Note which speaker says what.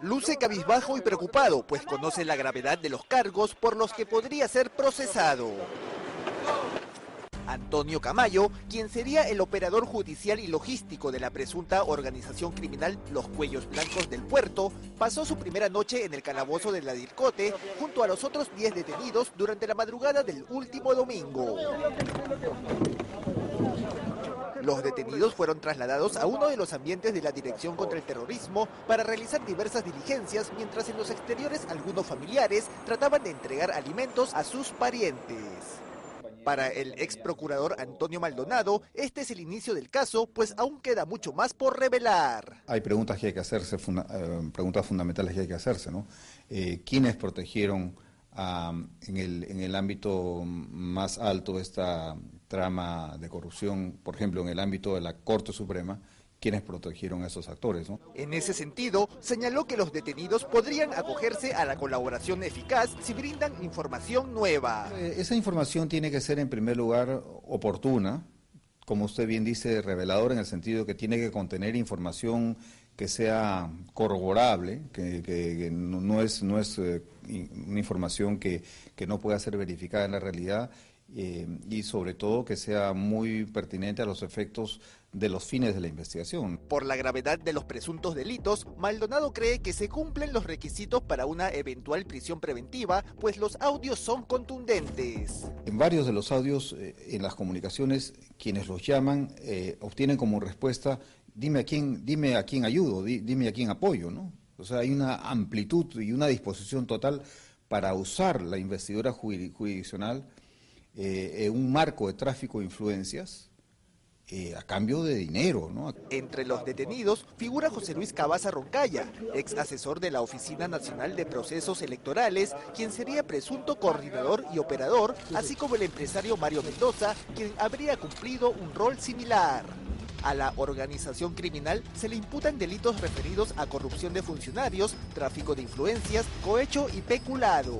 Speaker 1: Luce cabizbajo y preocupado, pues conoce la gravedad de los cargos por los que podría ser procesado. Antonio Camayo, quien sería el operador judicial y logístico de la presunta organización criminal Los Cuellos Blancos del Puerto, pasó su primera noche en el calabozo de la Dircote junto a los otros 10 detenidos durante la madrugada del último domingo. Los detenidos fueron trasladados a uno de los ambientes de la Dirección contra el Terrorismo para realizar diversas diligencias, mientras en los exteriores algunos familiares trataban de entregar alimentos a sus parientes. Para el ex procurador Antonio Maldonado, este es el inicio del caso, pues aún queda mucho más por revelar.
Speaker 2: Hay preguntas que hay que hacerse, eh, preguntas fundamentales que hay que hacerse, ¿no? Eh, ¿Quiénes protegieron en, el, en el ámbito más alto esta trama de corrupción, por ejemplo, en el ámbito de la Corte Suprema? quienes protegieron a esos actores. ¿no?
Speaker 1: En ese sentido, señaló que los detenidos podrían acogerse a la colaboración eficaz si brindan información nueva.
Speaker 2: Eh, esa información tiene que ser en primer lugar oportuna, como usted bien dice, revelador en el sentido que tiene que contener información que sea corroborable, que, no, es, no es eh, una información que, que no pueda ser verificada en la realidad eh, y sobre todo que sea muy pertinente a los efectos de los fines de la investigación.
Speaker 1: Por la gravedad de los presuntos delitos, Maldonado cree que se cumplen los requisitos para una eventual prisión preventiva, pues los audios son contundentes.
Speaker 2: En varios de los audios, eh, en las comunicaciones, quienes los llaman eh, obtienen como respuesta, dime a quién, dime a quién ayudo, dime a quién apoyo, ¿no? O sea, hay una amplitud y una disposición total para usar la investidura jurisdiccional eh, un marco de tráfico de influencias eh, a cambio de dinero.
Speaker 1: Entre los detenidos figura José Luis Cabaza Roncaya, ex asesor de la Oficina Nacional de Procesos Electorales, quien sería presunto coordinador y operador, así como el empresario Mario Mendoza, quien habría cumplido un rol similar. A la organización criminal se le imputan delitos referidos a corrupción de funcionarios, tráfico de influencias, cohecho y peculado.